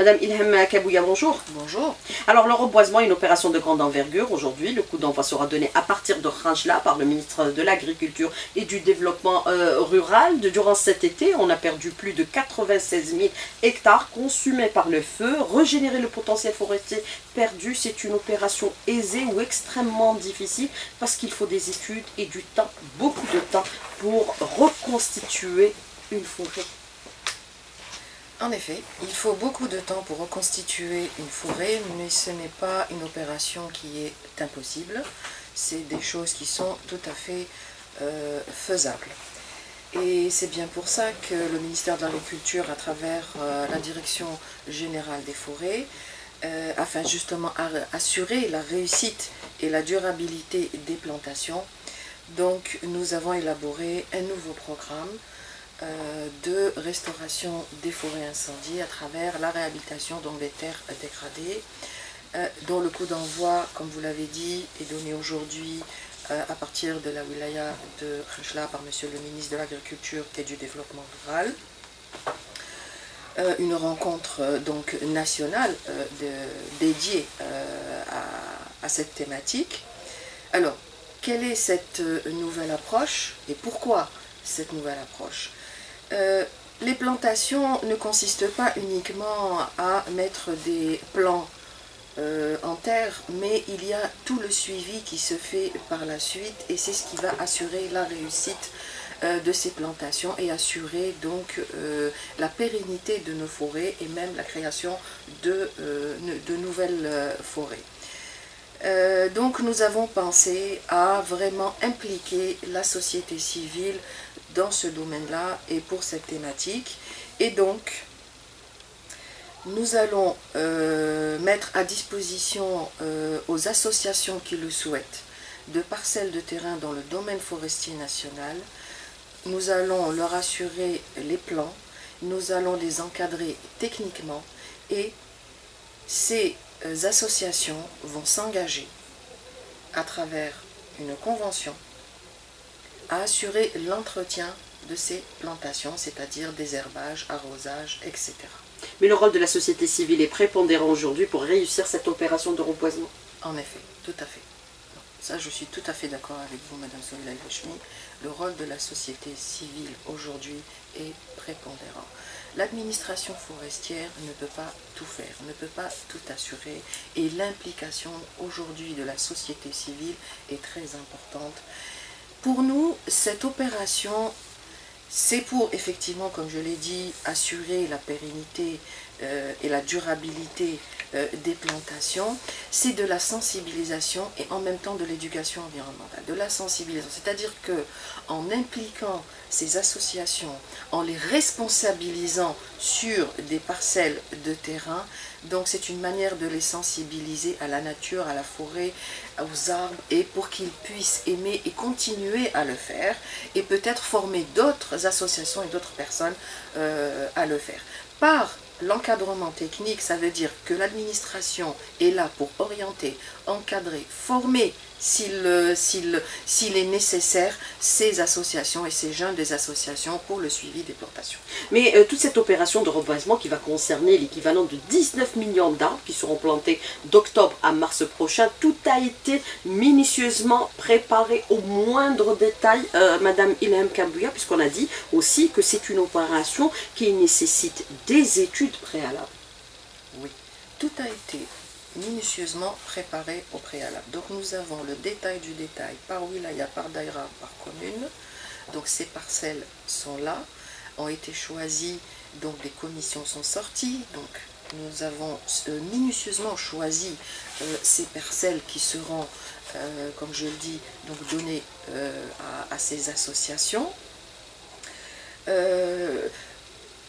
Madame Ilham Kabouya, bonjour. Bonjour. Alors, le reboisement est une opération de grande envergure aujourd'hui. Le coup d'envoi sera donné à partir de Rajla par le ministre de l'Agriculture et du Développement euh, Rural. Durant cet été, on a perdu plus de 96 000 hectares consumés par le feu. Régénérer le potentiel forestier perdu, c'est une opération aisée ou extrêmement difficile parce qu'il faut des études et du temps, beaucoup de temps, pour reconstituer une forêt en effet, il faut beaucoup de temps pour reconstituer une forêt, mais ce n'est pas une opération qui est impossible. C'est des choses qui sont tout à fait euh, faisables. Et c'est bien pour ça que le ministère de l'Agriculture, à travers euh, la Direction Générale des Forêts, euh, afin justement assurer la réussite et la durabilité des plantations, donc nous avons élaboré un nouveau programme de restauration des forêts incendiées à travers la réhabilitation des terres dégradées, euh, dont le coup d'envoi, comme vous l'avez dit, est donné aujourd'hui euh, à partir de la wilaya de Khashla par Monsieur le ministre de l'Agriculture et du Développement rural. une rencontre donc nationale dédiée à, cette thématique. Alors, quelle est cette nouvelle approche et pourquoi cette nouvelle approche? Euh, les plantations ne consistent pas uniquement à mettre des plants euh, en terre, mais il y a tout le suivi qui se fait par la suite et c'est ce qui va assurer la réussite euh, de ces plantations et assurer donc la pérennité de nos forêts et même la création de, de nouvelles forêts. donc nous avons pensé à vraiment impliquer la société civile dans ce domaine-là et pour cette thématique. Et donc, nous allons euh, mettre à disposition euh, aux associations qui le souhaitent de parcelles de terrain dans le domaine forestier national. Nous allons leur assurer les plans, nous allons les encadrer techniquement et ces euh, associations vont s'engager à travers une convention à assurer l'entretien de ces plantations, c'est-à-dire désherbage, arrosage, etc. Mais le rôle de la société civile est prépondérant aujourd'hui pour réussir cette opération de reboisement En effet, tout à fait. Ça, je suis tout à fait d'accord avec vous, Madame Solila Lechmi. Le rôle de la société civile aujourd'hui est prépondérant. L'administration forestière ne peut pas tout faire, ne peut pas tout assurer et l'implication aujourd'hui de la société civile est très importante. Pour nous, cette opération, c'est pour effectivement, comme je l'ai dit, assurer la pérennité euh, et la durabilité euh, des plantations, c'est de la sensibilisation et en même temps de l'éducation environnementale, de la sensibilisation. C'est-à-dire que en impliquant ces associations, en les responsabilisant sur des parcelles de terrain, donc c'est une manière de les sensibiliser à la nature, à la forêt, aux arbres, et pour qu'ils puissent aimer et continuer à le faire, et peut-être former d'autres associations et d'autres personnes euh, à le faire. L'encadrement technique, ça veut dire que l'administration est là pour orienter, encadrer, former s'il est nécessaire ces associations et ces jeunes des associations pour le suivi des plantations. Mais euh, toute cette opération de reboisement qui va concerner l'équivalent de 19 millions d'arbres qui seront plantés d'octobre à mars prochain, tout a été minutieusement préparé au moindre détail, euh, Madame Ilham Kabouya, puisqu'on a dit aussi que c'est une opération qui nécessite des études préalables. Oui, tout a été minutieusement préparé au préalable. Donc nous avons le détail du détail par wilaya, par daïra, par commune. Donc ces parcelles sont là, ont été choisies, donc les commissions sont sorties. Donc nous avons euh, minutieusement choisi euh, ces parcelles qui seront, euh, comme je le dis, donc données à, ces associations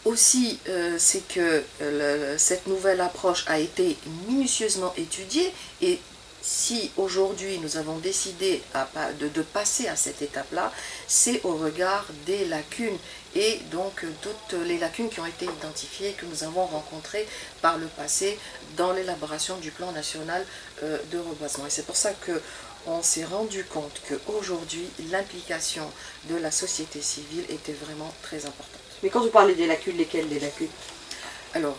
aussi, euh, c'est que euh, cette nouvelle approche a été minutieusement étudiée et si aujourd'hui nous avons décidé de, passer à cette étape-là, c'est au regard des lacunes et donc toutes les lacunes qui ont été identifiées, que nous avons rencontrées par le passé dans l'élaboration du plan national euh, de reboisement. Et c'est pour ça que on s'est rendu compte qu'aujourd'hui, l'implication de la société civile était vraiment très importante. Mais quand vous parlez des lacunes, lesquelles les lacunes? Alors,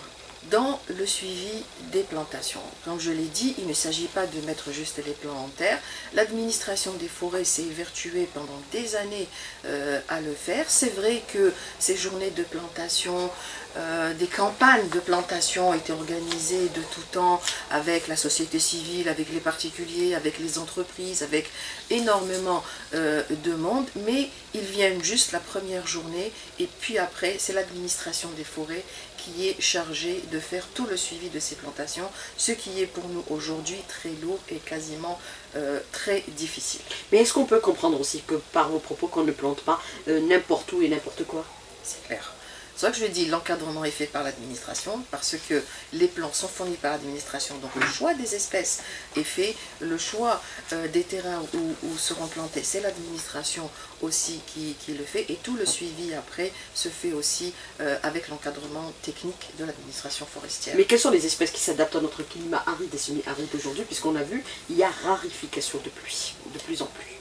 dans le suivi des plantations. Comme je l'ai dit, il ne s'agit pas de mettre juste les plants en terre. L'administration des forêts s'est évertuée pendant des années euh, à le faire. C'est vrai que ces journées de plantation, euh, des campagnes de plantation ont été organisées de tout temps avec la société civile, avec les particuliers, avec les entreprises, avec énormément euh, de monde, mais ils viennent juste la première journée et puis après c'est l'administration des forêts qui est chargée de faire tout le suivi de ces plantations, ce qui est pour nous aujourd'hui très lourd et quasiment euh, très difficile. Mais est-ce qu'on peut comprendre aussi que par vos propos qu'on ne plante pas n'importe où et n'importe quoi? C'est clair. C'est vrai que je dis l'encadrement est fait par l'administration parce que les plans sont fournis par l'administration. Donc le choix des espèces est fait, le choix euh, des terrains où, seront plantés, c'est l'administration aussi qui, le fait et tout le suivi après se fait aussi euh, avec l'encadrement technique de l'administration forestière. Mais quelles sont les espèces qui s'adaptent à notre climat aride et semi-aride aujourd'hui puisqu'on a vu, il y a rarification de pluie, de plus en plus?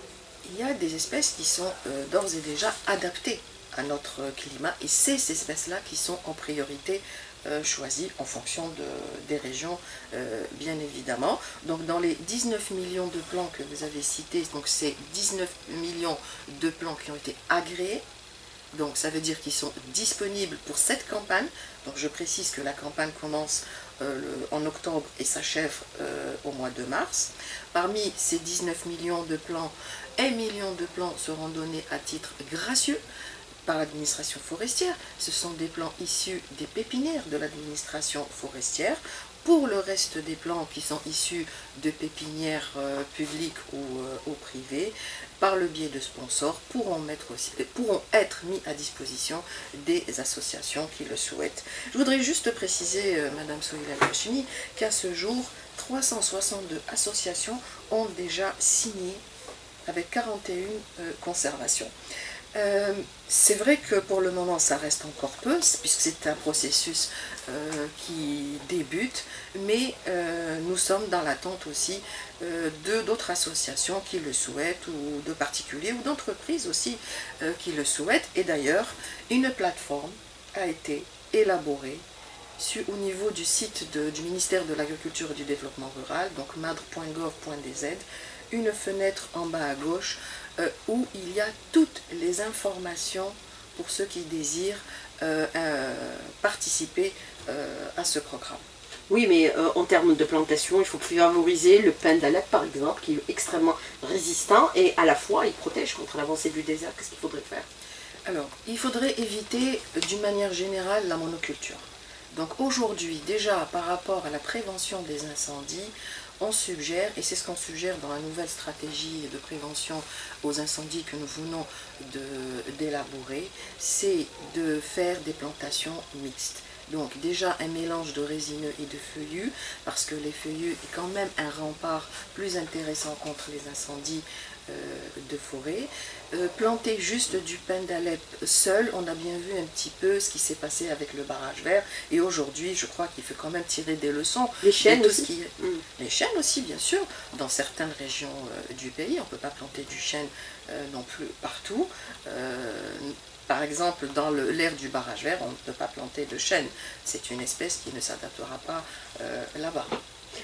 Il y a des espèces qui sont euh, d'ores et déjà adaptées à notre climat et c'est ces espèces-là qui sont en priorité euh, choisies en fonction de, des régions, euh, bien évidemment. Donc dans les 19 millions de plants que vous avez cités, donc c'est 19 millions de plants qui ont été agréés, donc ça veut dire qu'ils sont disponibles pour cette campagne. Donc je précise que la campagne commence euh, en octobre et s'achève au mois de mars. Parmi ces 19 millions de plants, 1 million de plants seront donnés à titre gracieux par l'administration forestière. Ce sont des plants issus des pépinières de l'administration forestière. Pour le reste des plants qui sont issus de pépinières euh, publiques euh, ou, privées, par le biais de sponsors, euh, pourront être mis à disposition des associations qui le souhaitent. Je voudrais juste préciser, Madame Souhila qu'à ce jour, 362 associations ont déjà signé avec 41 conservations. Euh, c'est vrai que pour le moment ça reste encore peu, puisque c'est un processus euh, qui débute, mais euh, nous sommes dans l'attente aussi de d'autres associations qui le souhaitent, ou de particuliers, ou d'entreprises aussi qui le souhaitent. Et d'ailleurs, une plateforme a été élaborée au niveau du site du ministère de l'Agriculture et du Développement Rural, donc madre.gov.dz, une fenêtre en bas à gauche euh, où il y a toutes les informations pour ceux qui désirent euh, euh, participer à ce programme. Oui, mais en termes de plantation, il faut favoriser le pin d'Alep, par exemple, qui est extrêmement résistant et à la fois il protège contre l'avancée du désert. Qu'est-ce qu'il faudrait faire? Alors, il faudrait éviter d'une manière générale la monoculture. Donc aujourd'hui, déjà par rapport à la prévention des incendies, on suggère, et c'est ce qu'on suggère dans la nouvelle stratégie de prévention aux incendies que nous venons d'élaborer, c'est de faire des plantations mixtes. Donc déjà un mélange de résineux et de feuillus, parce que les feuillus est quand même un rempart plus intéressant contre les incendies de forêt. Euh, planter juste du pin d'Alep seul, on a bien vu un petit peu ce qui s'est passé avec le barrage vert. Et aujourd'hui, je crois qu'il faut quand même tirer des leçons. Les chênes aussi qui... Mm. Les chênes aussi, bien sûr. Dans certaines régions euh, du pays, on ne peut pas planter du chêne non plus partout. Par exemple, dans l'air du barrage vert, on ne peut pas planter de chêne. C'est une espèce qui ne s'adaptera pas là-bas.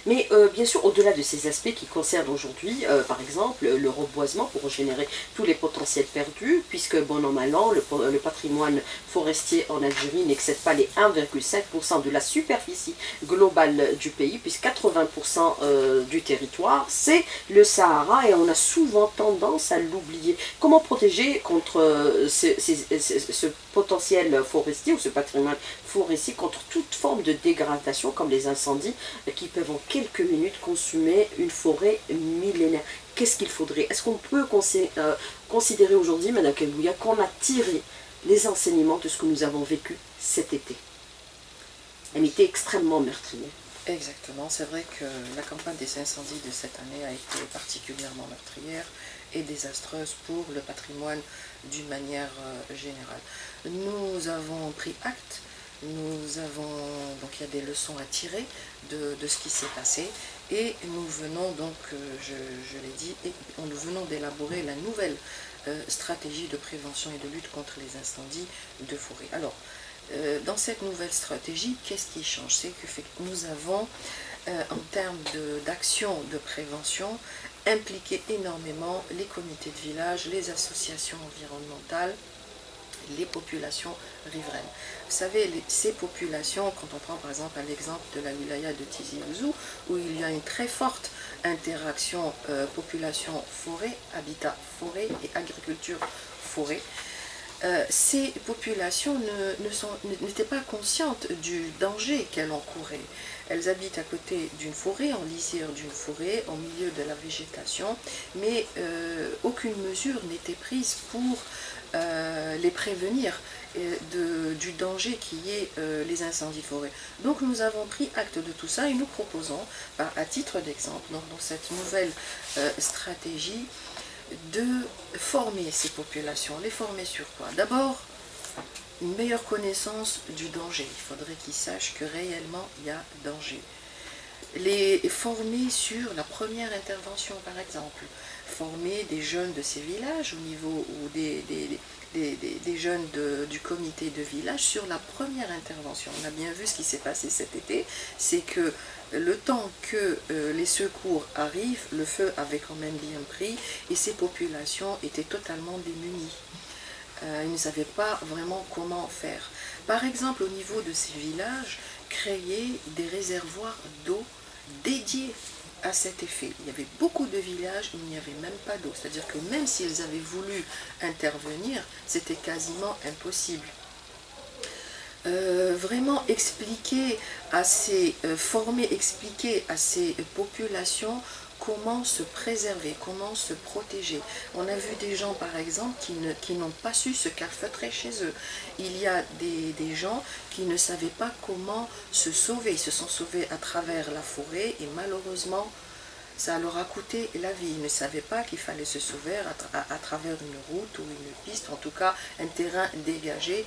Mais euh, bien sûr, au-delà de ces aspects qui concernent aujourd'hui, euh, par exemple, le reboisement pour régénérer tous les potentiels perdus, puisque bon an mal an, le, patrimoine forestier en Algérie n'excède pas les 1,5% de la superficie globale du pays, puisque 80% euh, du territoire, c'est le Sahara, et on a souvent tendance à l'oublier. Comment protéger contre ce potentiel forestier ou ce patrimoine forestier contre toute forme de dégradation comme les incendies qui peuvent en quelques minutes consumer une forêt millénaire. Qu'est-ce qu'il faudrait? Est-ce qu'on peut euh, considérer aujourd'hui, Madame Kebouya, qu'on a tiré les enseignements de ce que nous avons vécu cet été? Un été extrêmement meurtrier. Exactement, c'est vrai que la campagne des incendies de cette année a été particulièrement meurtrière et désastreuse pour le patrimoine d'une manière euh, générale. Nous avons pris acte nous avons, donc il y a des leçons à tirer de, ce qui s'est passé et nous venons donc, euh, je, l'ai dit, nous venons d'élaborer la nouvelle euh, stratégie de prévention et de lutte contre les incendies de forêt. Alors, euh, dans cette nouvelle stratégie, qu'est-ce qui change? C'est que nous avons, en termes d'action de, prévention, impliqué énormément les comités de village, les associations environnementales, les populations riveraines. Vous savez, ces populations, quand on prend par exemple l'exemple de la wilaya de Tizi Ouzou, où il y a une très forte interaction euh, population-forêt, habitat-forêt et agriculture-forêt, euh, ces populations n'étaient pas conscientes du danger qu'elles encouraient. Elles habitent à côté d'une forêt, en lisière d'une forêt, au milieu de la végétation, mais euh, aucune mesure n'était prise pour les prévenir du danger qui est les incendies forêts. Donc nous avons pris acte de tout ça et nous proposons, à titre d'exemple, dans, cette nouvelle stratégie, de former ces populations. Les former sur quoi? D'abord, une meilleure connaissance du danger. Il faudrait qu'ils sachent que réellement il y a danger. Les former sur la première intervention, par exemple. Former des jeunes de ces villages au niveau ou des, jeunes du comité de village sur la première intervention. On a bien vu ce qui s'est passé cet été, c'est que le temps que euh, les secours arrivent, le feu avait quand même bien pris et ces populations étaient totalement démunies. Euh, ils ne savaient pas vraiment comment faire. Par exemple, au niveau de ces villages, créer des réservoirs d'eau dédiés à cet effet. Il y avait beaucoup de villages où il n'y avait même pas d'eau. C'est-à-dire que même s'ils avaient voulu intervenir, c'était quasiment impossible. Euh, vraiment expliquer à ces, euh, former, expliquer à ces populations comment se préserver, comment se protéger. On a vu des gens, par exemple, qui n'ont pas su se calfeutrer chez eux. Il y a des, gens qui ne savaient pas comment se sauver. Ils se sont sauvés à travers la forêt et malheureusement, ça leur a coûté la vie. Ils ne savaient pas qu'il fallait se sauver à, travers une route ou une piste, en tout cas un terrain dégagé,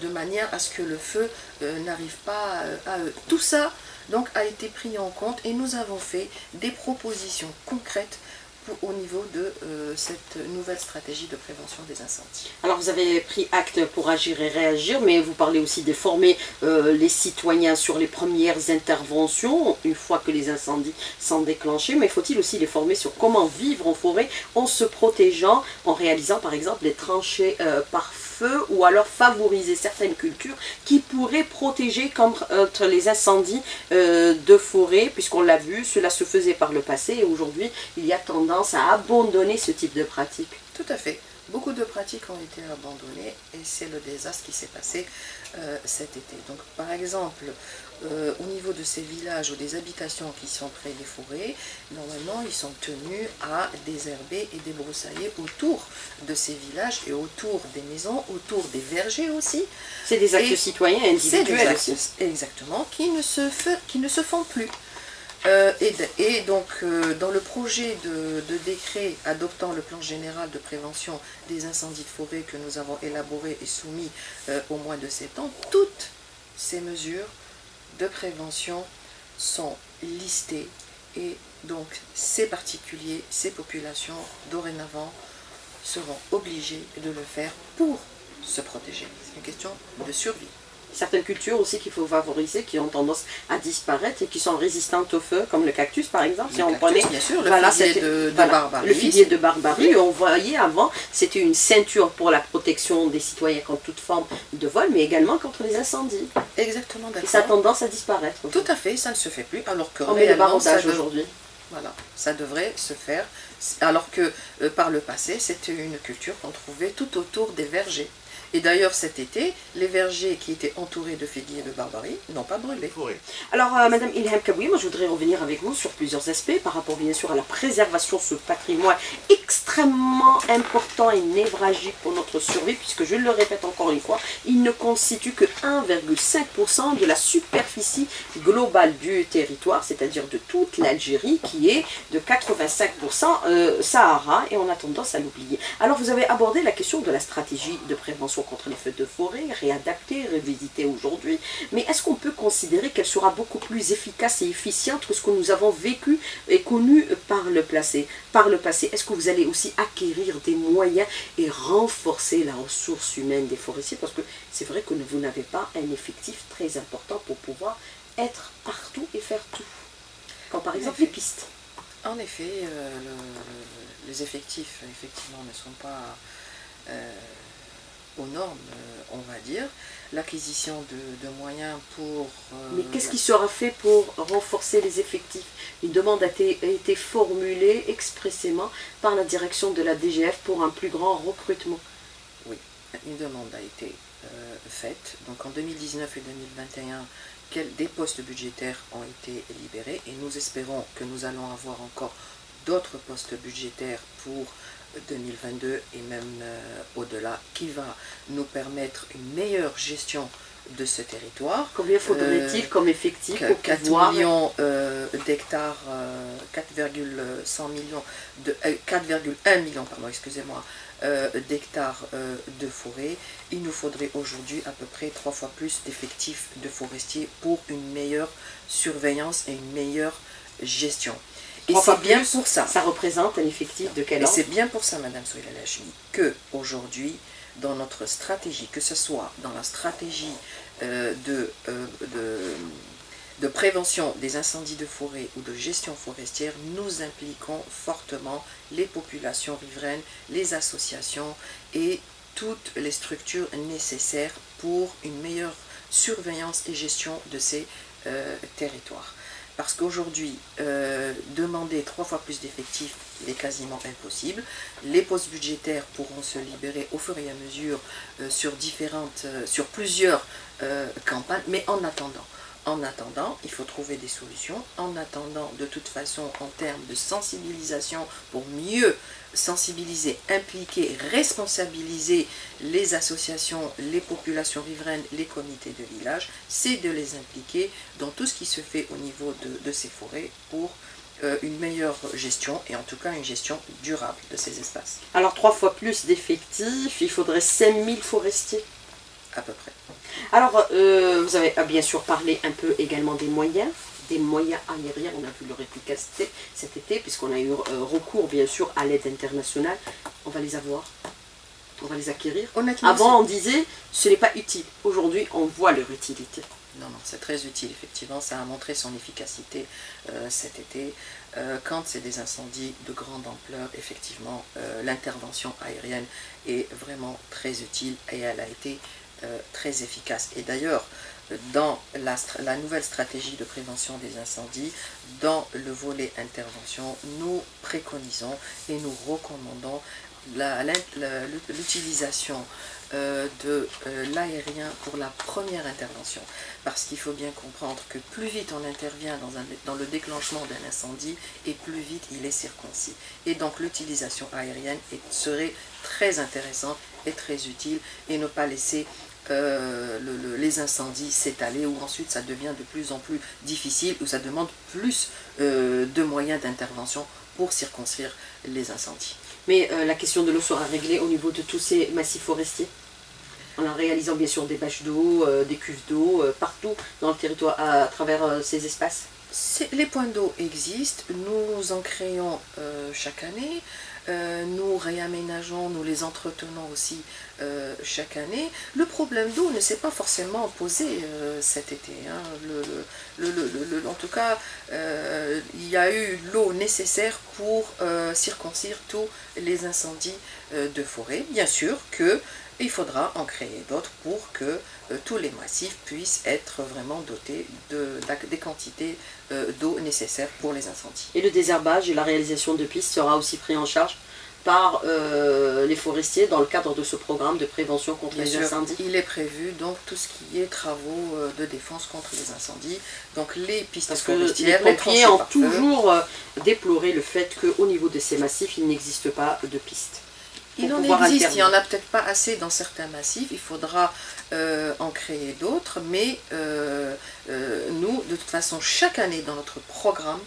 de manière à ce que le feu euh, n'arrive pas euh, à eux. Tout ça donc a été pris en compte et nous avons fait des propositions concrètes au niveau de euh, cette nouvelle stratégie de prévention des incendies. Alors vous avez pris acte pour agir et réagir, mais vous parlez aussi de former euh, les citoyens sur les premières interventions, une fois que les incendies sont déclenchés, mais faut-il aussi les former sur comment vivre en forêt en se protégeant, en réalisant par exemple des tranchées euh, par ou alors favoriser certaines cultures qui pourraient protéger contre les incendies de forêt, puisqu'on l'a vu, cela se faisait par le passé et aujourd'hui il y a tendance à abandonner ce type de pratique. Tout à fait. Beaucoup de pratiques ont été abandonnées et c'est le désastre qui s'est passé euh, cet été. Donc par exemple, euh, au niveau de ces villages ou des habitations qui sont près des forêts, normalement ils sont tenus à désherber et débroussailler autour de ces villages et autour des maisons, autour des vergers aussi. C'est des actes citoyens individuels. exactement, qui ne, se qui ne se font plus. Euh, et, donc, euh, dans le projet de, décret adoptant le plan général de prévention des incendies de forêt que nous avons élaboré et soumis euh, au mois de septembre, toutes ces mesures de prévention sont listées et donc ces particuliers, ces populations, dorénavant, seront obligés de le faire pour se protéger. C'est une question de survie certaines cultures aussi qu'il faut favoriser, qui ont tendance à disparaître et qui sont résistantes au feu, comme le cactus par exemple. si on prenait bien sûr, le figuier de, barbarie. Le figuier de barbarie, on voyait avant, c'était une ceinture pour la protection des citoyens contre toute forme de vol, mais également contre les incendies. Exactement, d'accord. Et ça a tendance à disparaître. Tout à fait, ça ne se fait plus, alors que on met le aujourd'hui. Voilà, ça devrait se faire, alors que euh, par le passé, c'était une culture qu'on trouvait tout autour des vergers. Et d'ailleurs, cet été, les vergers qui étaient entourés de figuiers de Barbarie n'ont pas brûlé. Alors, euh, Madame Ilham Kaboui, moi je voudrais revenir avec vous sur plusieurs aspects par rapport bien sûr à la préservation de ce patrimoine extrêmement important et névragique pour notre survie, puisque je le répète encore une fois, il ne constitue que 1,5% de la superficie globale du territoire, c'est-à-dire de toute l'Algérie, qui est de 85% euh, Sahara, et on a tendance à l'oublier. Alors, vous avez abordé la question de la stratégie de prévention contre les feux de forêt, réadaptée, révisitée aujourd'hui, mais est-ce qu'on peut considérer qu'elle sera beaucoup plus efficace et efficiente que ce que nous avons vécu et connu par le passé, par le passé? Est-ce que vous allez aussi acquérir des moyens et renforcer la ressource humaine des forestiers? Parce que c'est vrai que vous n'avez pas un effectif très important pour pouvoir être partout et faire tout. Comme par exemple les pistes. En effet, euh, les effectifs effectivement ne sont pas euh, aux normes, euh, on va dire. L'acquisition de, moyens pour... Mais qu'est-ce qui sera fait pour renforcer les effectifs? Une demande a été, a été, formulée expressément par la direction de la DGF pour un plus grand recrutement. Oui, une demande a été faite. Donc en 2019 et 2021, des postes budgétaires ont été libérés et nous espérons que nous allons avoir encore d'autres postes budgétaires pour 2022 et même euh, au-delà qui va nous permettre une meilleure gestion de ce territoire. Combien faudrait-il euh, comme effectif 4 millions euh, d'hectares, 4,1 millions de 4,1 millions pardon, excusez-moi, d'hectares de forêt. Il nous faudrait aujourd'hui à peu près trois fois plus d'effectifs de forestiers pour une meilleure surveillance et une meilleure gestion. Et c'est bien pour ça. Ça représente un effectif de quel Et c'est bien pour ça, Madame que aujourd'hui, dans notre stratégie, que ce soit dans la stratégie euh, de, euh, de, de, prévention des incendies de forêt ou de gestion forestière, nous impliquons fortement les populations riveraines, les associations et toutes les structures nécessaires pour une meilleure surveillance et gestion de ces euh, territoires. Parce qu'aujourd'hui, euh, demander trois fois plus d'effectifs est quasiment impossible. Les postes budgétaires pourront se libérer au fur et à mesure euh, sur, différentes, euh, sur plusieurs campagnes, mais en attendant, en attendant, il faut trouver des solutions. En attendant, de toute façon, en termes de sensibilisation, pour mieux sensibiliser, impliquer, responsabiliser les associations, les populations riveraines, les comités de village, c'est de les impliquer dans tout ce qui se fait au niveau de, ces forêts pour euh, une meilleure gestion et en tout cas une gestion durable de ces espaces. Alors trois fois plus d'effectifs, il faudrait 5000 forestiers À peu près. Alors, euh, vous avez bien sûr parlé un peu également des moyens, des moyens aériens. On a vu leur efficacité cet été, puisqu'on a eu euh, recours bien sûr à l'aide internationale. On va les avoir, on va les acquérir. Avant, on disait ce n'est pas utile. Aujourd'hui, on voit leur utilité. Non, non, c'est très utile, effectivement. Ça a montré son efficacité euh, cet été. quand c'est des incendies de grande ampleur, effectivement, l'intervention aérienne est vraiment très utile et elle a été euh, très efficace. Et d'ailleurs, dans la, nouvelle stratégie de prévention des incendies, dans le volet intervention, nous préconisons et nous recommandons l'utilisation euh, de euh, l'aérien pour la première intervention. Parce qu'il faut bien comprendre que plus vite on intervient dans, le déclenchement d'un incendie, et plus vite il est circoncis. Et donc l'utilisation aérienne serait très intéressante et très utile, et ne pas laisser euh, les incendies s'étaler, ou ensuite ça devient de plus en plus difficile, ou ça demande plus de moyens d'intervention pour circonscrire les incendies. Mais euh, la question de l'eau sera réglée au niveau de tous ces massifs forestiers. En réalisant bien sûr des bâches d'eau, des cuves d'eau, partout dans le territoire à, travers ces espaces. Les points d'eau existent, nous en créons chaque année. Euh, nous réaménageons, nous les entretenons aussi euh, chaque année. Le problème d'eau ne s'est pas forcément posé euh, cet été. Hein. en tout cas, il y a eu l'eau nécessaire pour circoncire tous les incendies de forêt. Bien sûr que il faudra en créer d'autres pour que tous les massifs puissent être vraiment dotés de, des quantités d'eau nécessaires pour les incendies. Et le désherbage et la réalisation de pistes sera aussi pris en charge par euh, les forestiers dans le cadre de ce programme de prévention contre les incendies Il est prévu donc tout ce qui est travaux euh, de défense contre les incendies. Donc les pistes Parce forestières. Que les pompiers ont toujours euh, déploré le fait qu'au niveau de ces massifs, il n'existe pas de pistes. Il en existe, il n'y en a peut-être pas assez dans certains massifs, il faudra en créer d'autres, mais nous, de toute façon, chaque année dans notre programme,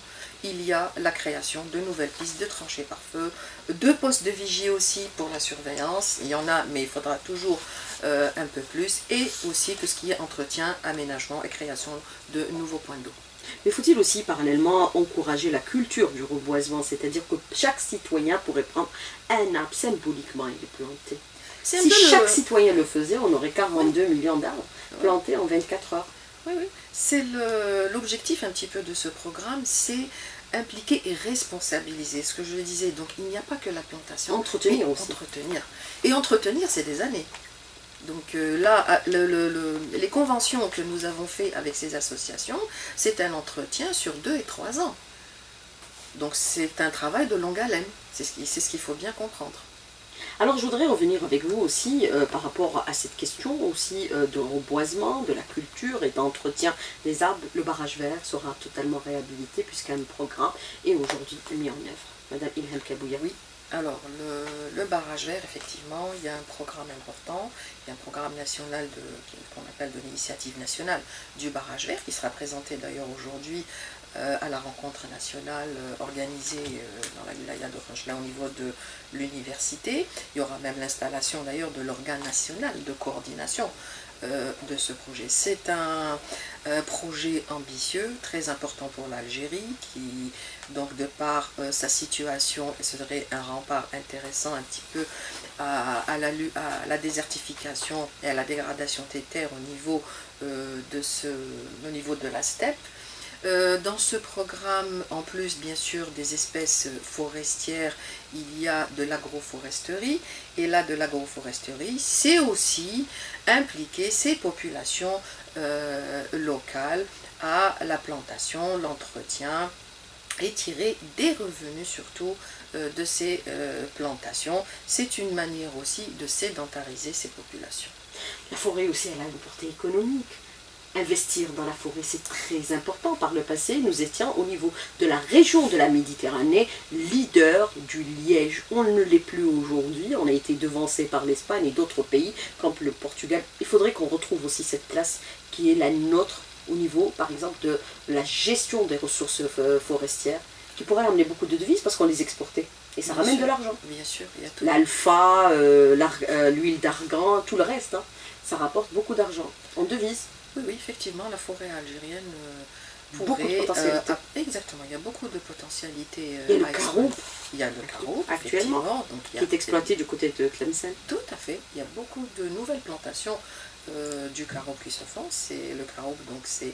il y a la création de nouvelles pistes de tranchées par feu, de postes de vigie aussi pour la surveillance, il y en a mais il faudra toujours euh, un peu plus, et aussi tout ce qui est entretien, aménagement et création de nouveaux points d'eau. Mais faut-il aussi parallèlement encourager la culture du reboisement, c'est-à-dire que chaque citoyen pourrait prendre un arbre symboliquement et le planter Si chaque citoyen le faisait, on aurait 42 millions d'arbres plantés en 24 heures. Oui, oui. C'est l'objectif un petit peu de ce programme, c'est impliquer et responsabiliser. Ce que je disais, donc il n'y a pas que la plantation. Entretenir aussi. Entretenir. Et entretenir, c'est des années. Donc euh, là, les conventions que nous avons faites avec ces associations, c'est un entretien sur deux et trois ans. Donc c'est un travail de longue haleine, c'est ce qu'il faut bien comprendre. Alors je voudrais revenir avec vous aussi euh, par rapport à cette question aussi euh, de reboisement, de la culture et d'entretien des arbres. Le barrage vert sera totalement réhabilité puisqu'un programme est aujourd'hui mis en œuvre. Madame Ilham Kabouya. Oui, alors, le, barrage vert, effectivement, il y a un programme important, il y a un programme national qu'on appelle de l'initiative nationale du barrage vert, qui sera présenté d'ailleurs aujourd'hui euh, à la rencontre nationale euh, organisée euh, dans la wilaya de au niveau de l'université. Il y aura même l'installation d'ailleurs de l'organe national de coordination de ce projet. C'est un, projet ambitieux, très important pour l'Algérie, qui, donc de par sa situation, serait un rempart intéressant un petit peu à, la, désertification et à la dégradation des terres au niveau de la steppe. Euh, dans ce programme, en plus bien sûr des espèces forestières, il y a de l'agroforesterie. Et là, de l'agroforesterie, c'est aussi impliquer ces populations euh, locales à la plantation, l'entretien et tirer des revenus surtout euh, de ces plantations. C'est une manière aussi de sédentariser ces populations. La forêt aussi, elle a une portée économique investir dans la forêt, c'est très important. Par le passé, nous étions au niveau de la région de la Méditerranée leader du liège. On ne l'est plus aujourd'hui. On a été devancé par l'Espagne et d'autres pays comme le Portugal. Il faudrait qu'on retrouve aussi cette place qui est la nôtre au niveau, par exemple, de la gestion des ressources euh, forestières, qui pourrait amener beaucoup de devises parce qu'on les exportait. Et ça ramène de l'argent. Bien sûr, L'alpha, euh, euh, l'huile d'argan, tout le reste. Hein. ça rapporte beaucoup d'argent en devises. Oui, oui, effectivement, la forêt algérienne euh, pourrait... Beaucoup de potentialités. Euh, exactement, il y a beaucoup de potentialités. Euh, et le carreau Il y a le carreau, actuellement, donc, qui est exploité du côté de Tlemcen. Tout à fait, il y a beaucoup de nouvelles plantations du caroube qui se font. C'est le caroube donc c'est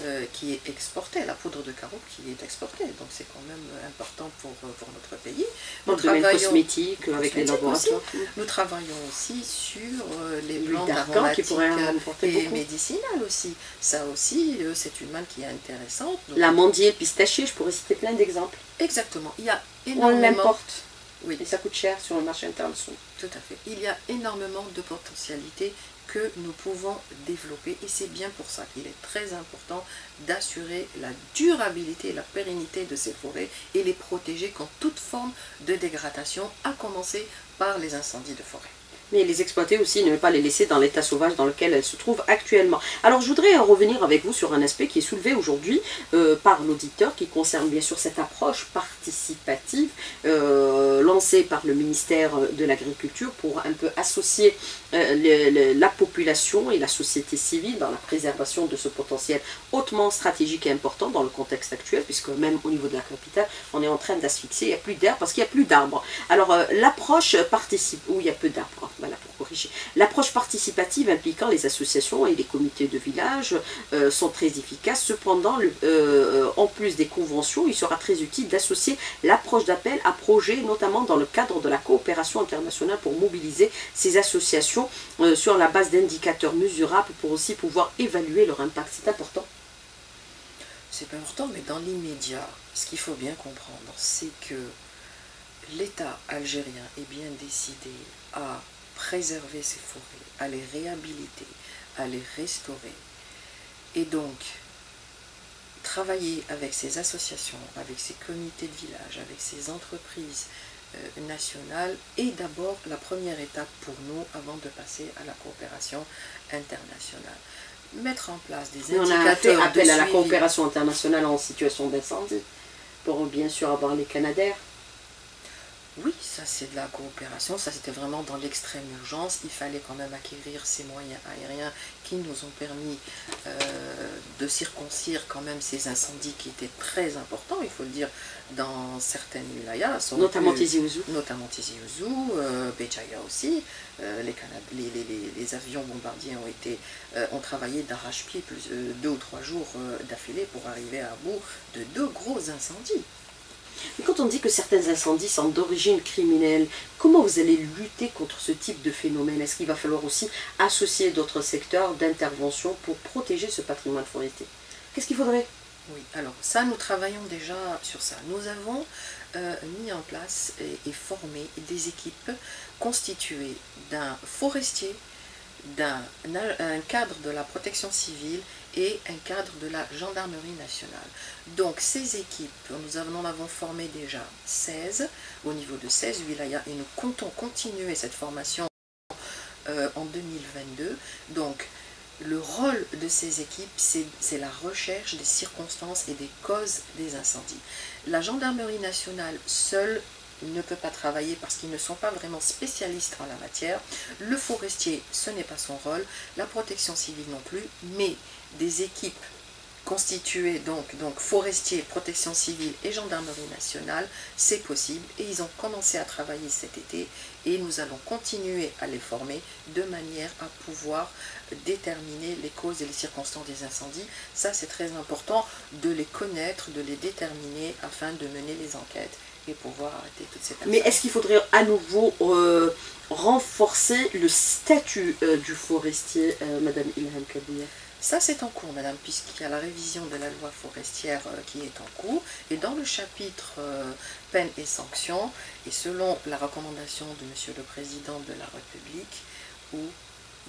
euh, qui est exporté, la poudre de caroube qui est exportée. Donc c'est quand même important pour, pour notre pays. Nous travaillons cosmétique avec les laboratoires. Nous travaillons aussi sur euh, les plantes aromatiques qui et médicinales aussi. Ça aussi, euh, c'est une manne qui est intéressante. la mandier pistachier, je pourrais citer plein d'exemples. Exactement. Il y a énormément... On l'importe. Oui. Et ça coûte cher sur le marché international. Tout à fait. Il y a énormément de potentialités que nous pouvons développer. Et c'est bien pour ça qu'il est très important d'assurer la durabilité et la pérennité de ces forêts et les protéger contre toute forme de dégradation, à commencer par les incendies de forêt mais les exploiter aussi, ne pas les laisser dans l'état sauvage dans lequel elles se trouvent actuellement. Alors je voudrais revenir avec vous sur un aspect qui est soulevé aujourd'hui euh, par l'auditeur, qui concerne bien sûr cette approche participative euh, lancée par le ministère de l'Agriculture pour un peu associer euh, la population et la société civile dans la préservation de ce potentiel hautement stratégique et important dans le contexte actuel, puisque même au niveau de la capitale, on est en train d'asphyxier, il n'y a plus d'air parce qu'il n'y a plus d'arbres. Alors l'approche participe, où il y a peu d'arbres, voilà pour corriger. L'approche participative impliquant les associations et les comités de village euh, sont très efficaces. Cependant, euh, en plus des conventions, il sera très utile d'associer l'approche d'appel à projet, notamment dans le cadre de la coopération internationale pour mobiliser ces associations euh, sur la base d'indicateurs mesurables pour aussi pouvoir évaluer leur impact. C'est important. C'est pas important, mais dans l'immédiat, ce qu'il faut bien comprendre, c'est que l'État algérien est bien décidé à préserver ces forêts, à les réhabiliter, à les restaurer. Et donc, travailler avec ces associations, avec ces comités de village, avec ces entreprises euh, nationales est d'abord la première étape pour nous avant de passer à la coopération internationale. Mettre en place des indicateurs on a fait appel à la coopération internationale en situation d'incendie. pour bien sûr avoir les canadaires. Oui, ça c'est de la coopération, ça c'était vraiment dans l'extrême urgence. Il fallait quand même acquérir ces moyens aériens qui nous ont permis euh, de circoncire quand même ces incendies qui étaient très importants, il faut le dire, dans certaines wilayas. Notamment Tizi Ouzou. Notamment Tizi Ouzou, euh, aussi. Euh, les, les, avions bombardiers ont, été, ont travaillé d'arrache-pied deux ou trois jours d'affilée pour arriver à bout de deux gros incendies. Mais quand on dit que certains incendies sont d'origine criminelle, comment vous allez lutter contre ce type de phénomène? Est-ce qu'il va falloir aussi associer d'autres secteurs d'intervention pour protéger ce patrimoine forestier? Qu'est-ce qu'il faudrait? Oui, alors ça, nous travaillons déjà sur ça. Nous avons euh, mis en place et formé des équipes constituées d'un forestier, d'un cadre de la protection civile et un cadre de la gendarmerie nationale. Donc ces équipes, nous en avons formé déjà 16 au niveau de 16 wilayas et nous comptons continuer cette formation euh, en 2022. Donc le rôle de ces équipes, c'est la recherche des circonstances et des causes des incendies. La gendarmerie nationale seule ne peut pas travailler parce qu'ils ne sont pas vraiment spécialistes en la matière. Le forestier, ce n'est pas son rôle. La protection civile non plus. Mais des équipes constituées donc, donc forestiers, protection civile et gendarmerie nationale, c'est possible. Et ils ont commencé à travailler cet été et nous allons continuer à les former de manière à pouvoir déterminer les causes et les circonstances des incendies. Ça c'est très important de les connaître, de les déterminer afin de mener les enquêtes et pouvoir arrêter toutes ces Mais est-ce qu'il faudrait à nouveau euh, renforcer le statut euh, du forestier, euh, Madame Ilham Kabouya ça, c'est en cours, madame, puisqu'il y a la révision de la loi forestière qui est en cours. Et dans le chapitre peine et sanctions, et selon la recommandation de Monsieur le Président de la République, où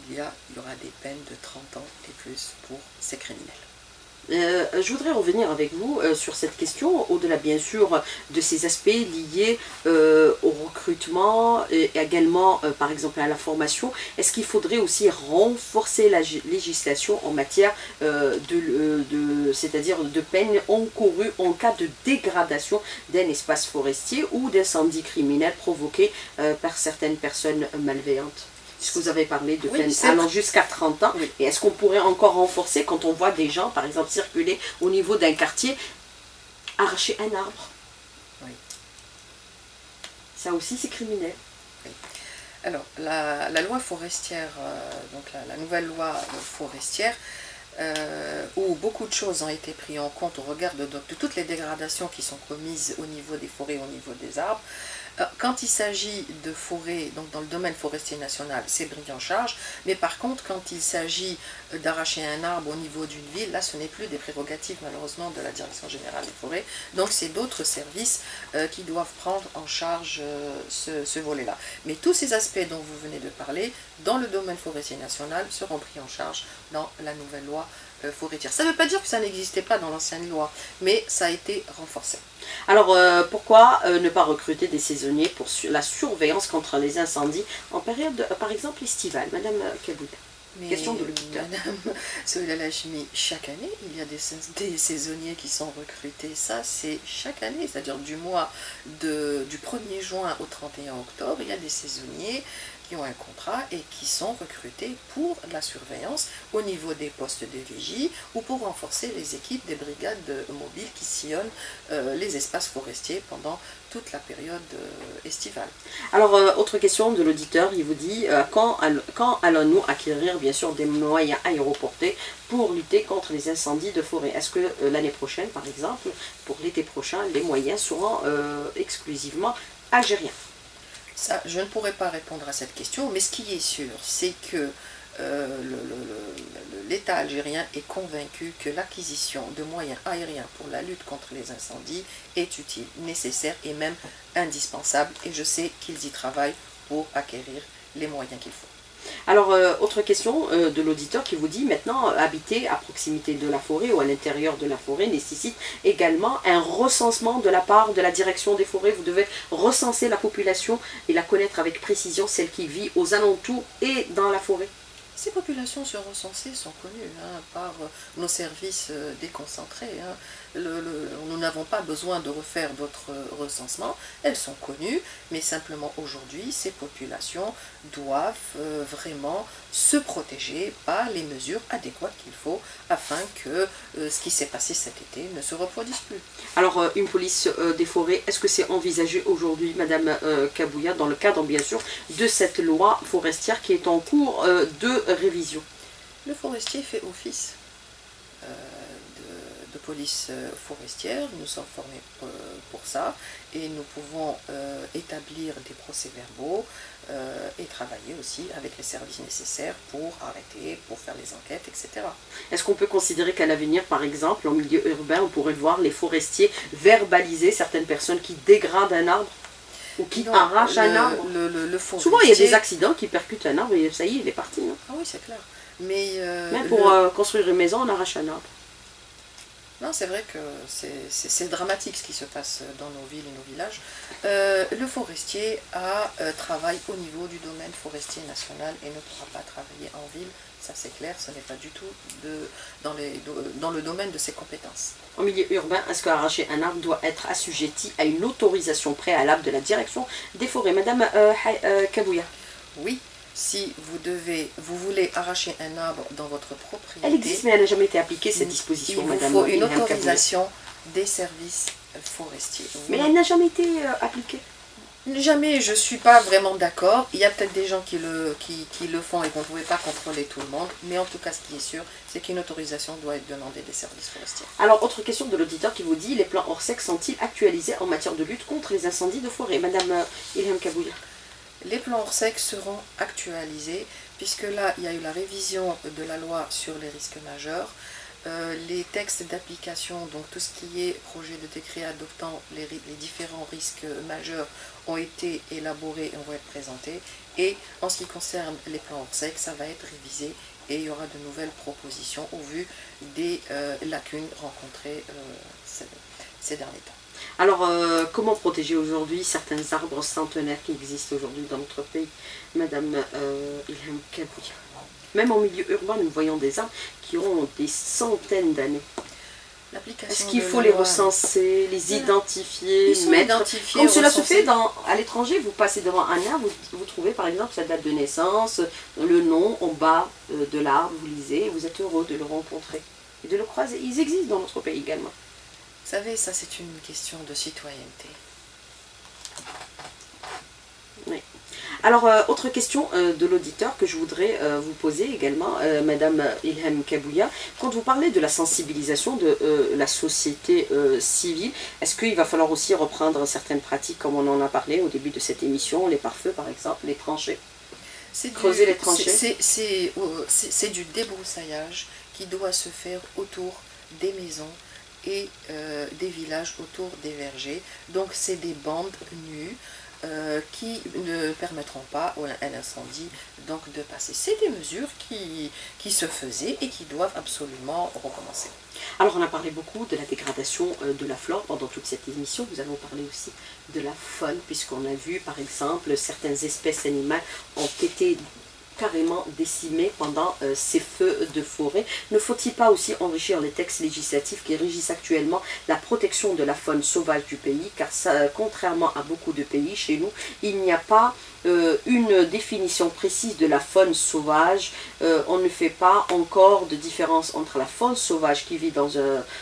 il y, a, il y aura des peines de 30 ans et plus pour ces criminels. Euh, je voudrais revenir avec vous euh, sur cette question, au-delà bien sûr de ces aspects liés euh, au recrutement et également par exemple à la formation. Est-ce qu'il faudrait aussi renforcer la législation en matière de, c'est-à-dire de peine encourue en cas de dégradation d'un espace forestier ou d'incendie criminel provoqué par certaines personnes malveillantes? Puisque vous avez parlé de peine allant jusqu'à 30 ans. Et est-ce qu'on pourrait encore renforcer quand on voit des gens, par exemple, circuler au niveau d'un quartier, arracher un arbre? Oui. Ça aussi, c'est criminel. Alors, la, loi forestière, euh, donc la, nouvelle loi forestière, euh, où beaucoup de choses ont été prises en compte au regard de, toutes les dégradations qui sont commises au niveau des forêts, au niveau des arbres, quand il s'agit de forêt, donc dans le domaine forestier national, c'est pris en charge, mais par contre, quand il s'agit euh, d'arracher un arbre au niveau d'une ville, là, ce n'est plus des prérogatives, malheureusement, de la Direction Générale des Forêts, donc c'est d'autres services euh, qui doivent prendre en charge ce, volet-là. Mais tous ces aspects dont vous venez de parler, dans le domaine forestier national, seront pris en charge dans la nouvelle loi forestière. Ça ne veut pas dire que ça n'existait pas dans l'ancienne loi, mais ça a été renforcé. Alors, euh, pourquoi euh, ne pas recruter des saisonniers pour la surveillance contre les incendies en période, euh, par exemple, estivale? Madame Kabouda Question de. Madame chaque année, il y a des, des, saisonniers qui sont recrutés. Ça, c'est chaque année, c'est-à-dire du mois de, du 1er juin au 31 octobre, il y a des saisonniers qui ont un contrat et qui sont recrutés pour la surveillance au niveau des postes de vigie ou pour renforcer les équipes des brigades mobiles qui sillonnent euh, les espaces forestiers pendant toute la période euh, estivale. Alors, euh, autre question de l'auditeur, il vous dit quand, quand allons-nous acquérir bien sûr des moyens aéroportés pour lutter contre les incendies de forêt? Est-ce que l'année prochaine, par exemple, pour l'été prochain, les moyens seront exclusivement algériens? Ça, je ne pourrais pas répondre à cette question, mais ce qui est sûr, c'est que euh, l'État algérien est convaincu que l'acquisition de moyens aériens pour la lutte contre les incendies est utile, nécessaire et même indispensable. Et je sais qu'ils y travaillent pour acquérir les moyens qu'il faut. Alors, euh, autre question euh, de l'auditeur qui vous dit maintenant, habiter à proximité de la forêt ou à l'intérieur de la forêt nécessite également un recensement de la part de la direction des forêts. Vous devez recenser la population et la connaître avec précision, celle qui vit aux alentours et dans la forêt. Ces populations se recensées sont connues hein, par nos services euh, déconcentrés. Hein. nous n'avons pas besoin de refaire d'autres recensements, elles sont connues, mais simplement aujourd'hui, ces populations doivent euh, vraiment se protéger par les mesures adéquates qu'il faut afin que euh, ce qui s'est passé cet été ne se reproduise plus. Alors, une police des forêts, est-ce que c'est envisagé aujourd'hui, Madame Kabouya, dans le cadre bien sûr de cette loi forestière qui est en cours de révision. Le forestier fait office euh, de, police euh, forestière, nous sommes formés euh, pour, ça et nous pouvons établir des procès-verbaux et travailler aussi avec les services nécessaires pour arrêter, pour faire les enquêtes, etc. Est-ce qu'on peut considérer qu'à l'avenir, par exemple, en milieu urbain, on pourrait voir les forestiers verbaliser certaines personnes qui dégradent un arbre? Ou qui arrache un arbre. Souvent, il y a des accidents qui percutent un arbre et ça y est, il est parti. Hein. Ah oui, c'est clair. Mais euh, Même pour euh, construire une maison, on arrache un arbre. Non, c'est vrai que c'est dramatique ce qui se passe dans nos villes et nos villages. Euh, le forestier a travaille au niveau du domaine forestier national et ne pourra pas travailler en ville ça c'est clair, ce n'est pas du tout de, dans, les, dans le domaine de ses compétences. En milieu urbain, est-ce qu'arracher un arbre doit être assujetti à une autorisation préalable de la direction des forêts Madame euh, euh, Kabouya Oui, si vous devez, vous voulez arracher un arbre dans votre propriété... Elle existe mais elle n'a jamais été appliquée cette disposition, il Madame Il faut une autorisation des services forestiers. Mais elle n'a jamais été euh, appliquée Jamais, je ne suis pas vraiment d'accord. Il y a peut-être des gens qui le, qui, le font et qu'on ne pouvait pas contrôler tout le monde. Mais en tout cas, ce qui est sûr, c'est qu'une autorisation doit être demandée des services forestiers. Alors, autre question de l'auditeur qui vous dit, les plans Orsec sont-ils actualisés en matière de lutte contre les incendies de forêt? Madame euh, Ilham Kabouya Les plans Orsec seront actualisés, puisque là, il y a eu la révision de la loi sur les risques majeurs. Euh, les textes d'application, donc tout ce qui est projet de décret adoptant les, différents risques majeurs ont été élaborés et vont être présentés. Et en ce qui concerne les plans sec, ça va être révisé et il y aura de nouvelles propositions au vu des euh, lacunes rencontrées euh, ces, derniers temps. Alors, comment protéger aujourd'hui certains arbres centenaires qui existent aujourd'hui dans notre pays Madame Ilham Kabouya même en milieu urbain, nous voyons des arbres qui ont des centaines d'années. Est-ce qu'il faut les recenser, les identifier, Ils mettre Comme cela se fait dans, à l'étranger, vous passez devant un arbre, vous, trouvez par exemple sa date de naissance, le nom en bas euh, de l'arbre, vous lisez, et vous êtes heureux de le rencontrer et de le croiser. Ils existent dans notre pays également. Vous savez, ça c'est une question de citoyenneté. Oui. Alors, euh, autre question euh, de l'auditeur que je voudrais euh, vous poser également, Madame Ilham Kabouya. Quand vous parlez de la sensibilisation de la société civile, est-ce qu'il va falloir aussi reprendre certaines pratiques comme on en a parlé au début de cette émission, les pare-feux par exemple, les tranchées? Creuser les tranchées? C'est du débroussaillage qui doit se faire autour des maisons et des villages autour des vergers. Donc c'est des bandes nues euh, qui ne permettront pas à l'incendie donc de passer. C'est des mesures qui, qui se faisaient et qui doivent absolument recommencer. Alors on a parlé beaucoup de la dégradation euh, de la flore pendant toute cette émission, nous avons parlé aussi de la faune puisqu'on a vu par exemple certaines espèces animales ont été carrément décimés pendant euh, ces feux de forêt. Ne faut-il pas aussi enrichir les textes législatifs qui régissent actuellement la protection de la faune sauvage du pays? Car contrairement à beaucoup de pays, chez nous, il n'y a pas euh, une définition précise de la faune sauvage. Euh, on ne fait pas encore de différence entre la faune sauvage qui vit dans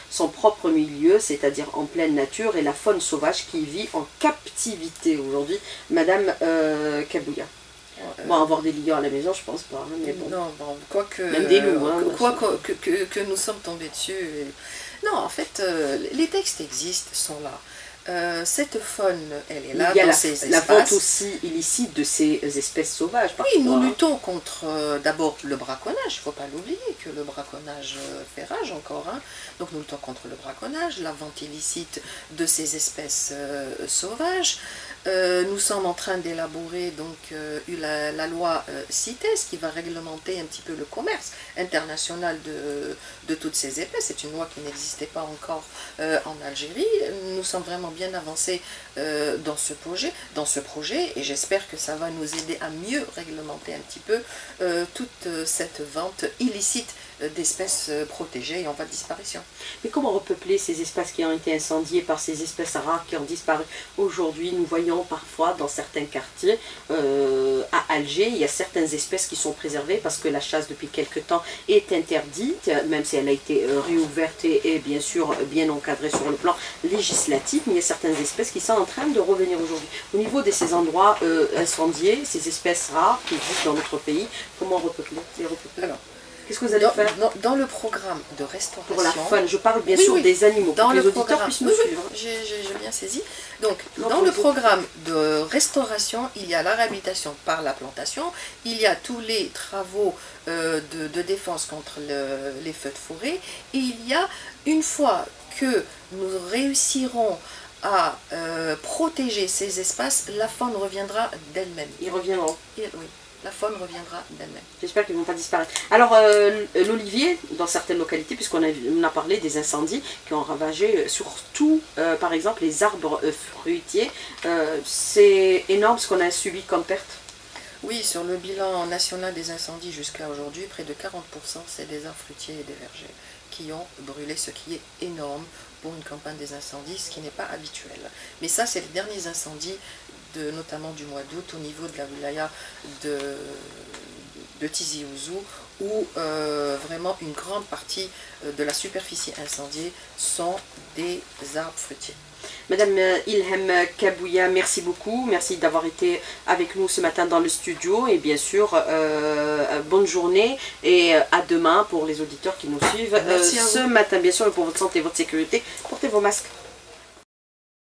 son propre milieu, c'est-à-dire en pleine nature, et la faune sauvage qui vit en captivité aujourd'hui. Madame Kabouya. Bon, avoir des lions à la maison, je pense pas. Hein, mais bon. Non, bon, quoi que. Même des loups. Hein, quoi que, que, que, nous sommes tombés dessus. Non, en fait, euh, les textes existent, sont là. Euh, cette faune, elle est là Il y a dans la, ces la vente aussi illicite de ces espèces sauvages. Oui, nous luttons contre euh, d'abord le braconnage. Il ne faut pas l'oublier que le braconnage fait rage encore. Hein. Donc nous luttons contre le braconnage, la vente illicite de ces espèces sauvages. Euh, nous sommes en train d'élaborer donc euh, la, loi euh, CITES qui va réglementer un petit peu le commerce international de, de toutes ces espèces. C'est une loi qui n'existait pas encore en Algérie. Nous sommes vraiment bien avancé euh, dans ce projet, dans ce projet, et j'espère que ça va nous aider à mieux réglementer un petit peu euh, toute cette vente illicite d'espèces protégées et en voie de disparition. Mais comment repeupler ces espaces qui ont été incendiés par ces espèces rares qui ont disparu? Aujourd'hui, nous voyons parfois dans certains quartiers, à Alger, il y a certaines espèces qui sont préservées parce que la chasse depuis quelque temps est interdite, même si elle a été réouverte et, bien sûr bien encadrée sur le plan législatif, a certaines espèces qui sont en train de revenir aujourd'hui. Au niveau de ces endroits euh, incendiés, ces espèces rares qui existent dans notre pays, comment repeupler, Alors, Qu'est-ce que vous allez dans, faire? dans, le programme de restauration. Pour la faune, je parle bien sûr des animaux, dans que le les auditeurs puissent nous suivre. J'ai bien saisi. Donc, dans le programme de restauration, il y a la réhabilitation par la plantation, il y a tous les travaux euh, de, défense contre les feux de forêt, et il y a, une fois que nous réussirons à euh, protéger ces espaces, la faune reviendra d'elle-même. Ils reviendront Oui, la faune reviendra d'elle-même. J'espère qu'ils ne vont pas disparaître. Alors, euh, l'olivier, dans certaines localités, puisqu'on a, on a parlé des incendies qui ont ravagé euh, surtout, par exemple, les arbres fruitiers, c'est énorme ce qu'on a subi comme perte. Oui, sur le bilan national des incendies jusqu'à aujourd'hui, près de 40% c'est des arbres fruitiers et des vergers qui ont brûlé, ce qui est énorme pour une campagne des incendies, ce qui n'est pas habituel. Mais ça, c'est les derniers incendies, de, notamment du mois d'août, au niveau de la wilaya de, de Tizi Ouzou, où euh, vraiment une grande partie euh, de la superficie incendiée sont des arbres fruitiers. Madame euh, Ilham Kabouya, merci beaucoup. Merci d'avoir été avec nous ce matin dans le studio. Et bien sûr, bonne journée et à demain pour les auditeurs qui nous suivent ce matin. Bien sûr, pour votre santé et votre sécurité, portez vos masques.